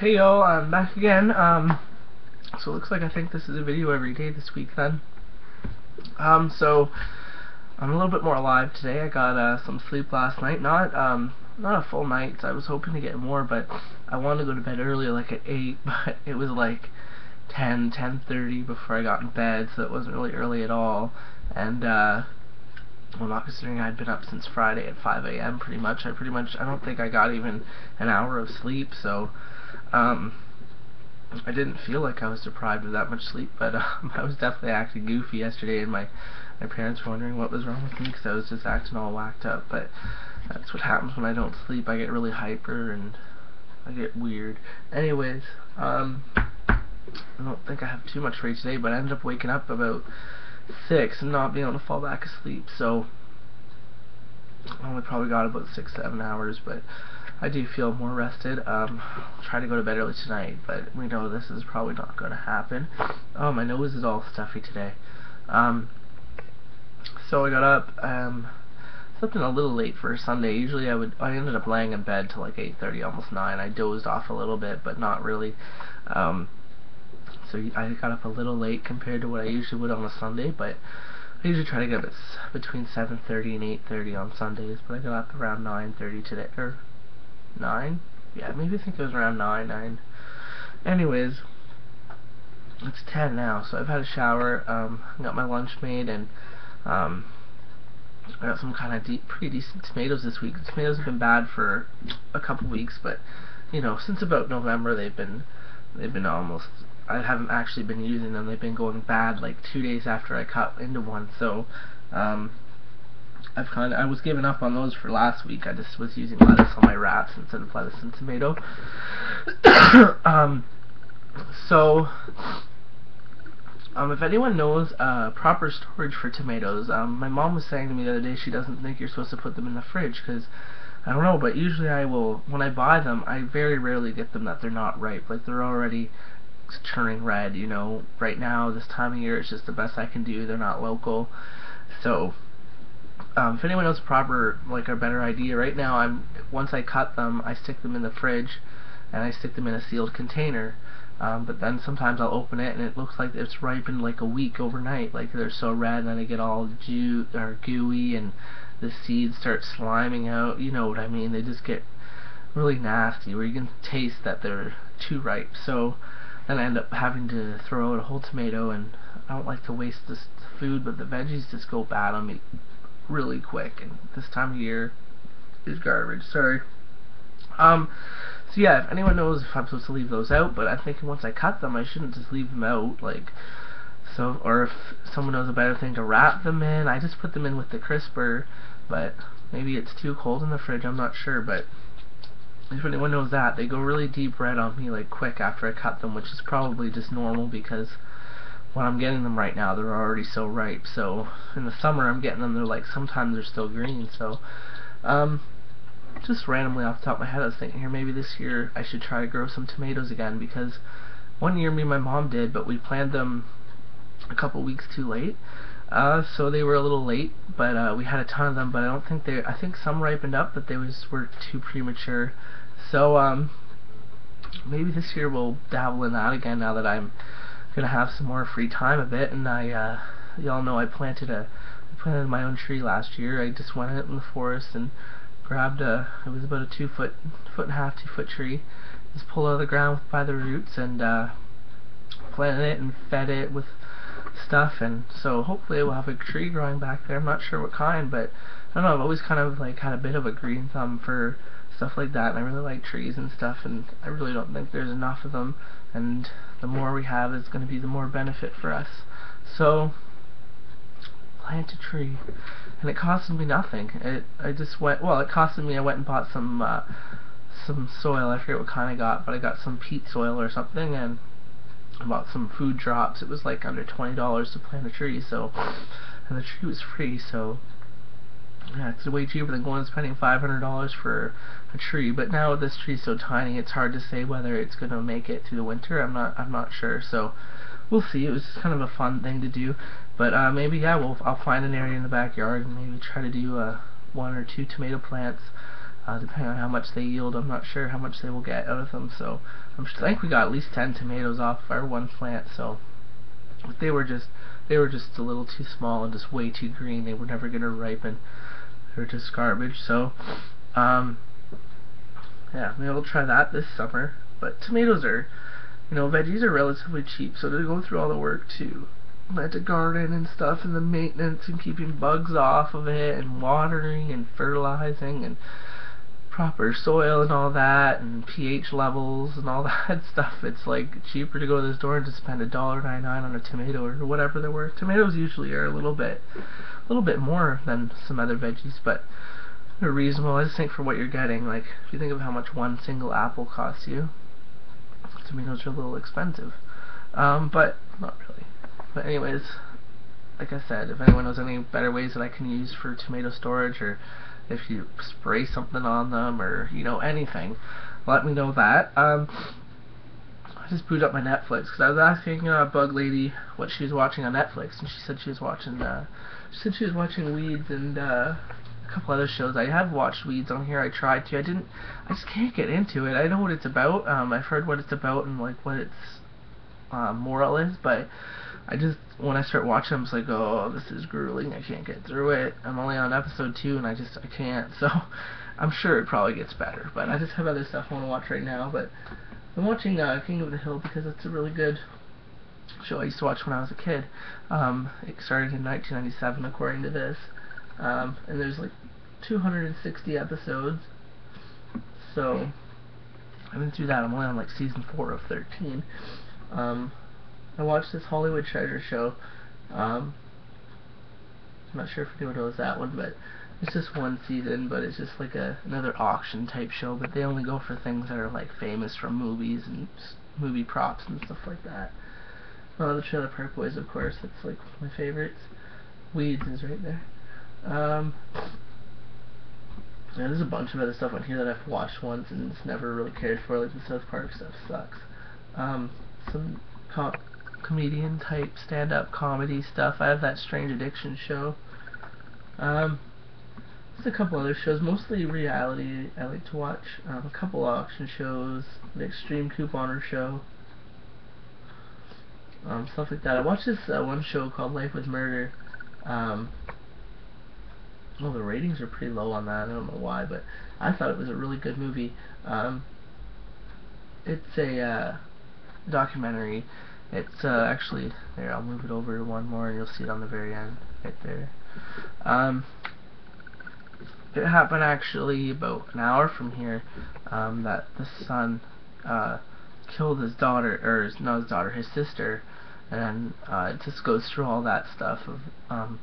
Hey yo, I'm back again. Um, so it looks like I think this is a video every day this week then. Um, so I'm a little bit more alive today. I got uh, some sleep last night. Not um, not a full night. I was hoping to get more, but I wanted to go to bed earlier, like at 8, but it was like 10, 10.30 before I got in bed, so it wasn't really early at all. And, uh, well, not considering I'd been up since Friday at 5 a.m. pretty much. I pretty much, I don't think I got even an hour of sleep, so, um, I didn't feel like I was deprived of that much sleep, but um, I was definitely acting goofy yesterday, and my, my parents were wondering what was wrong with me, because I was just acting all whacked up, but that's what happens when I don't sleep. I get really hyper, and I get weird. Anyways, um, I don't think I have too much for you today, but I ended up waking up about 6 and not being able to fall back asleep, so I only probably got about 6-7 hours, but I do feel more rested. Um, I'll try to go to bed early tonight, but we know this is probably not going to happen. Oh, my nose is all stuffy today. Um, so I got up, um, slept in a little late for Sunday. Usually I would, I ended up laying in bed till like 8.30, almost 9. I dozed off a little bit, but not really. Um, so I got up a little late compared to what I usually would on a Sunday, but I usually try to get up between 7.30 and 8.30 on Sundays, but I got up around 9.30 today, or 9? Yeah, maybe I think it was around 9, 9. Anyways, it's 10 now, so I've had a shower, um, got my lunch made, and, um, I got some kind of de pretty decent tomatoes this week. The tomatoes have been bad for a couple weeks, but, you know, since about November they've been, they've been almost I haven't actually been using them. They've been going bad like two days after I cut into one. So um, I've kind of I was giving up on those for last week. I just was using lettuce on my wraps instead of lettuce and tomato. um, so um, if anyone knows uh, proper storage for tomatoes, um, my mom was saying to me the other day she doesn't think you're supposed to put them in the fridge because I don't know, but usually I will, when I buy them, I very rarely get them that they're not ripe. Like they're already turning red, you know. Right now, this time of year, it's just the best I can do. They're not local. So, um, if anyone knows a proper, like a better idea, right now, I'm once I cut them, I stick them in the fridge, and I stick them in a sealed container. Um, but then sometimes I'll open it and it looks like it's ripened like a week overnight. Like they're so red and then they get all ju or gooey and the seeds start sliming out. You know what I mean? They just get really nasty where you can taste that they're too ripe. So then I end up having to throw out a whole tomato, and I don't like to waste this food, but the veggies just go bad on me really quick, and this time of year is garbage. Sorry. Um, so yeah, if anyone knows if I'm supposed to leave those out, but I'm thinking once I cut them, I shouldn't just leave them out, like, so, or if someone knows a better thing to wrap them in, I just put them in with the crisper, but maybe it's too cold in the fridge, I'm not sure, but if anyone knows that, they go really deep red on me like quick after I cut them, which is probably just normal because when I'm getting them right now, they're already so ripe. So in the summer, I'm getting them, they're like, sometimes they're still green. So, um, just randomly off the top of my head, I was thinking here, maybe this year I should try to grow some tomatoes again because one year me and my mom did, but we planted them a couple weeks too late. Uh, so they were a little late, but uh, we had a ton of them. But I don't think they. I think some ripened up, but they was were too premature. So um, maybe this year we'll dabble in that again. Now that I'm gonna have some more free time a bit, and I, uh, y'all know I planted a, I planted my own tree last year. I just went out in the forest and grabbed a. It was about a two foot, foot and a half, two foot tree. Just pulled out of the ground by the roots and uh, planted it and fed it with stuff and so hopefully we'll have a tree growing back there. I'm not sure what kind but I don't know, I've always kind of like had a bit of a green thumb for stuff like that and I really like trees and stuff and I really don't think there's enough of them and the more we have is going to be the more benefit for us. So plant a tree and it costed me nothing. It I just went well it costed me I went and bought some uh, some soil, I forget what kind I got, but I got some peat soil or something and bought some food drops. It was like under twenty dollars to plant a tree, so and the tree was free, so yeah, it's way cheaper than going spending five hundred dollars for a tree. But now this tree's so tiny, it's hard to say whether it's gonna make it through the winter. I'm not I'm not sure. So we'll see. It was just kind of a fun thing to do. But uh, maybe yeah, we'll I'll find an area in the backyard and maybe try to do uh, one or two tomato plants uh, depending on how much they yield. I'm not sure how much they will get out of them. So I'm I think we got at least 10 tomatoes off our one plant. So they were just they were just a little too small and just way too green. They were never gonna ripen. They were just garbage. So um, yeah, maybe I'll try that this summer. But tomatoes are, you know, veggies are relatively cheap, so to go through all the work to plant a garden and stuff, and the maintenance and keeping bugs off of it, and watering and fertilizing and proper soil and all that, and pH levels and all that stuff, it's like cheaper to go to the store and to spend a dollar ninety nine on a tomato or whatever they're worth. Tomatoes usually are a little bit, a little bit more than some other veggies, but they're reasonable. I just think for what you're getting, like if you think of how much one single apple costs you, tomatoes are a little expensive. Um, but not really. But anyways, like I said, if anyone knows any better ways that I can use for tomato storage or if you spray something on them or you know anything let me know that. Um, I just booted up my Netflix because I was asking uh, Bug Lady what she was watching on Netflix and she said she was watching uh, she said she was watching Weeds and uh, a couple other shows. I have watched Weeds on here. I tried to. I didn't I just can't get into it. I know what it's about. Um, I've heard what it's about and like what its uh, moral is but I just when I start watching, I'm just like, oh, this is grueling. I can't get through it. I'm only on episode two, and I just I can't. So I'm sure it probably gets better. But I just have other stuff I want to watch right now. But I'm watching uh, King of the Hill because it's a really good show I used to watch when I was a kid. Um, it started in 1997, according to this, um, and there's like 260 episodes. So I've been through that. I'm only on like season four of 13. Um, I watched this Hollywood Treasure show. Um, I'm not sure if anyone knows that one, but it's just one season, but it's just like a another auction type show. But they only go for things that are like famous from movies and movie props and stuff like that. Well, the Trailer Park Boys, of course, that's like my favorites. Weeds is right there. Um, yeah, there's a bunch of other stuff on here that I've watched once and it's never really cared for, like the South Park stuff sucks. Um, some comedian type stand-up comedy stuff. I have that Strange Addiction show. Um, there's a couple other shows, mostly reality I like to watch. Um, a couple auction shows, the Extreme Couponer show, um, stuff like that. I watched this uh, one show called Life with Murder. Um, well, the ratings are pretty low on that. I don't know why, but I thought it was a really good movie. Um, it's a uh, documentary it's uh, actually, there, I'll move it over one more and you'll see it on the very end, right there. Um, it happened actually about an hour from here, um, that the son, uh, killed his daughter, or not his daughter, his sister, and uh, it just goes through all that stuff of, um,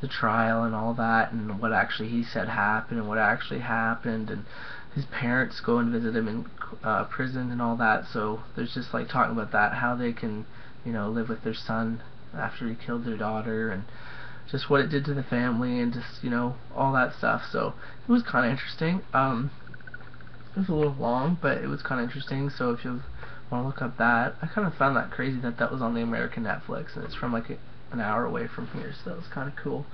the trial and all that, and what actually he said happened, and what actually happened, and his parents go and visit him in uh, prison and all that. So there's just like talking about that, how they can, you know, live with their son after he killed their daughter, and just what it did to the family, and just you know all that stuff. So it was kind of interesting. Um, it was a little long, but it was kind of interesting. So if you want to look up that, I kind of found that crazy that that was on the American Netflix, and it's from like a, an hour away from here, so that was kind of cool.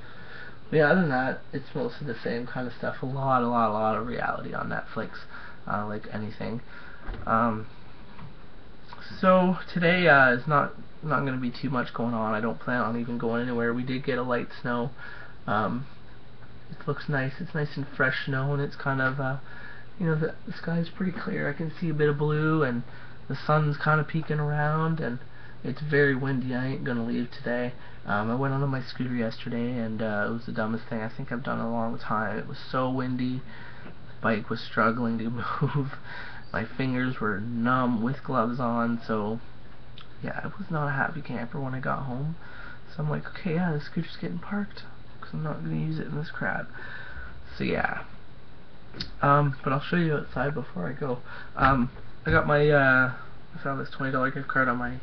Yeah, other than that, it's mostly the same kind of stuff. A lot, a lot, a lot of reality on Netflix, uh, like anything. Um, so today uh, is not not going to be too much going on. I don't plan on even going anywhere. We did get a light snow. Um, it looks nice. It's nice and fresh snow, and it's kind of, uh, you know, the, the sky's pretty clear. I can see a bit of blue, and the sun's kind of peeking around, and it's very windy. I ain't gonna leave today. Um, I went on my scooter yesterday, and uh, it was the dumbest thing I think I've done in a long time. It was so windy. The bike was struggling to move. my fingers were numb with gloves on, so yeah, I was not a happy camper when I got home. So I'm like, okay, yeah, the scooter's getting parked, because I'm not gonna use it in this crap. So yeah. Um, but I'll show you outside before I go. Um, I got my, uh, I found this $20 gift card on my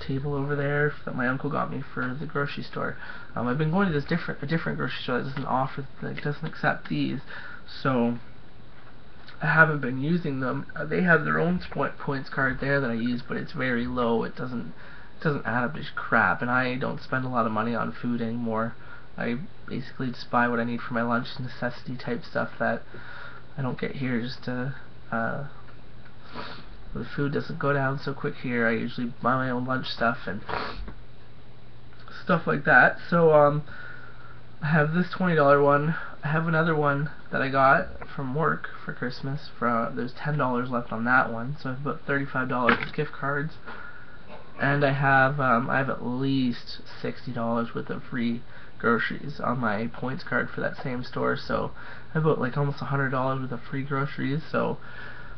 table over there that my uncle got me for the grocery store. Um, I've been going to this different a different grocery store that doesn't offer that doesn't accept these, so I haven't been using them. Uh, they have their own points card there that I use, but it's very low. It doesn't it doesn't add up to crap, and I don't spend a lot of money on food anymore. I basically just buy what I need for my lunch, necessity type stuff that I don't get here just to uh, the food doesn't go down so quick here. I usually buy my own lunch stuff and stuff like that. So um, I have this $20 one. I have another one that I got from work for Christmas. For uh, There's $10 left on that one, so I have about $35 of gift cards. And I have um, I have at least $60 worth of free groceries on my points card for that same store. So I have about like almost $100 worth of free groceries. So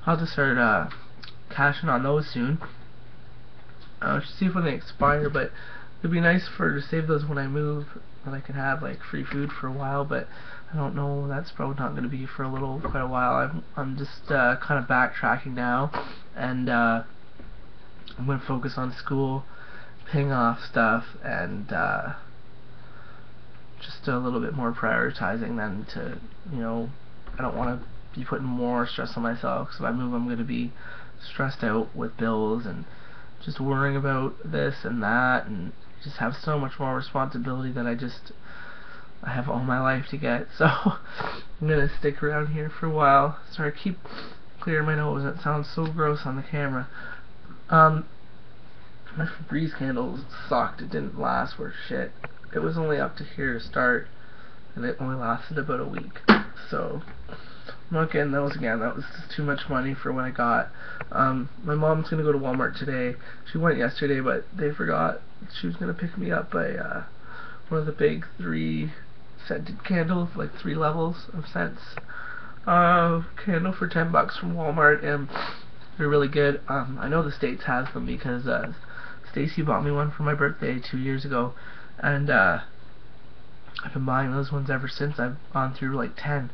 I'll just start uh, cashing on those soon. Uh, see if when they expire, but it'd be nice for to save those when I move that I can have like free food for a while but I don't know that's probably not going to be for a little quite a while I'm, I'm just uh, kind of backtracking now and uh, I'm going to focus on school paying off stuff and uh, just a little bit more prioritizing than to you know I don't want to be putting more stress on myself because if I move I'm going to be stressed out with bills and just worrying about this and that and just have so much more responsibility that I just I have all my life to get. So I'm gonna stick around here for a while. Sorry keep clearing my nose. It sounds so gross on the camera. Um my Febreze candle sucked. It didn't last worth shit. It was only up to here to start and it only lasted about a week. So I'm not getting those again. That was just too much money for what I got. Um, my mom's gonna go to Walmart today. She went yesterday, but they forgot she was gonna pick me up by uh, one of the big three scented candles, like three levels of scents. Uh, candle for ten bucks from Walmart, and they're really good. Um, I know the states has them because uh, Stacy bought me one for my birthday two years ago, and uh, I've been buying those ones ever since. I've gone through like ten.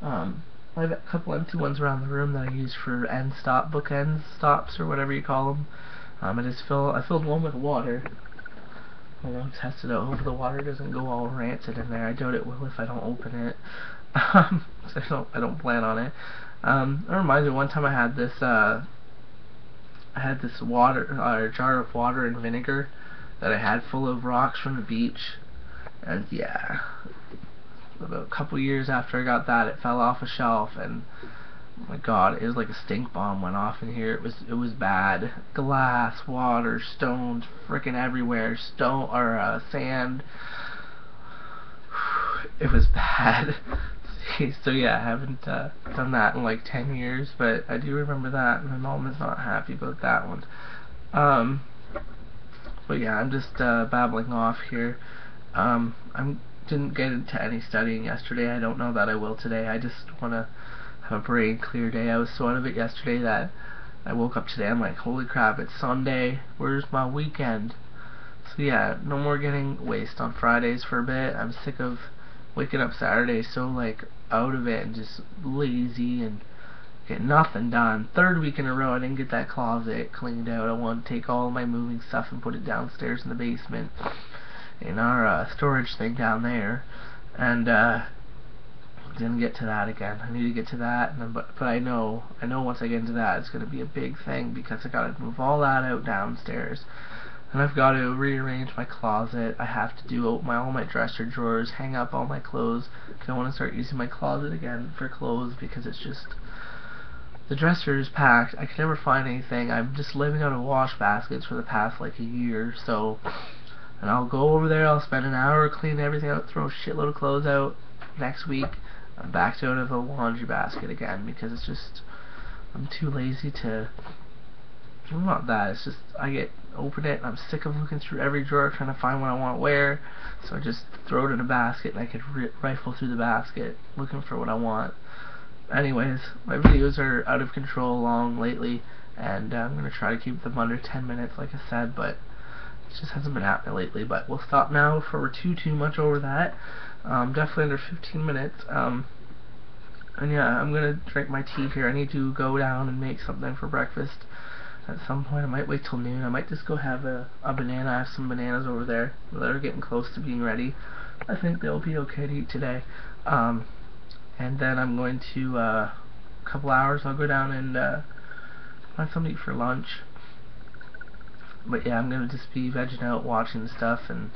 Um, I have a couple empty ones around the room that I use for end stop bookends stops or whatever you call them. Um, I just fill I filled one with water. I will test it out. Hope the water doesn't go all rancid in there. I doubt it will if I don't open it. Um, so I don't I don't plan on it. Um, it reminds me one time I had this uh, I had this water uh, jar of water and vinegar that I had full of rocks from the beach, and yeah, about a couple years after I got that, it fell off a shelf, and oh my God, it was like a stink bomb went off in here. It was it was bad. Glass, water, stones, freaking everywhere. Stone or uh, sand. It was bad. so yeah, I haven't uh, done that in like 10 years, but I do remember that. My mom is not happy about that one. Um, but yeah, I'm just uh, babbling off here. Um, I'm didn't get into any studying yesterday. I don't know that I will today. I just want to have a brain clear day. I was so out of it yesterday that I woke up today. I'm like, holy crap, it's Sunday. Where's my weekend? So yeah, no more getting waste on Fridays for a bit. I'm sick of waking up Saturday so like out of it and just lazy and get nothing done. Third week in a row I didn't get that closet cleaned out. I want to take all my moving stuff and put it downstairs in the basement in our uh, storage thing down there and uh, didn't get to that again. I need to get to that, then, but but I know I know once I get into that, it's going to be a big thing because I got to move all that out downstairs, and I've got to rearrange my closet. I have to do my all my dresser drawers, hang up all my clothes. Cause I want to start using my closet again for clothes because it's just the dresser is packed. I can never find anything. I'm just living out of wash baskets for the past like a year, so and I'll go over there, I'll spend an hour cleaning everything out, throw a shitload of clothes out. Next week, I'm back out of a laundry basket again because it's just, I'm too lazy to, well, not that, it's just, I get, open it, and I'm sick of looking through every drawer trying to find what I want to wear, so I just throw it in a basket and I could rifle through the basket looking for what I want. Anyways, my videos are out of control long lately, and I'm going to try to keep them under 10 minutes like I said, but just hasn't been happening lately, but we'll stop now for we're too too much over that. Um, definitely under 15 minutes. Um, and yeah, I'm gonna drink my tea here. I need to go down and make something for breakfast at some point. I might wait till noon. I might just go have a, a banana. I have some bananas over there that are getting close to being ready. I think they'll be okay to eat today. Um, and then I'm going to, uh, a couple hours, I'll go down and uh, find something to eat for lunch but yeah, I'm gonna just be vegging out, watching stuff, and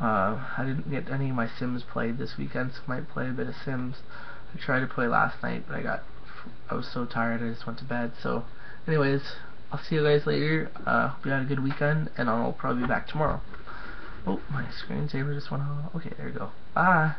uh, I didn't get any of my Sims played this weekend, so I might play a bit of Sims. I tried to play last night, but I got I was so tired I just went to bed. So, anyways, I'll see you guys later. Uh, hope you had a good weekend, and I'll probably be back tomorrow. Oh, my screensaver just went off. Okay, there we go. Bye.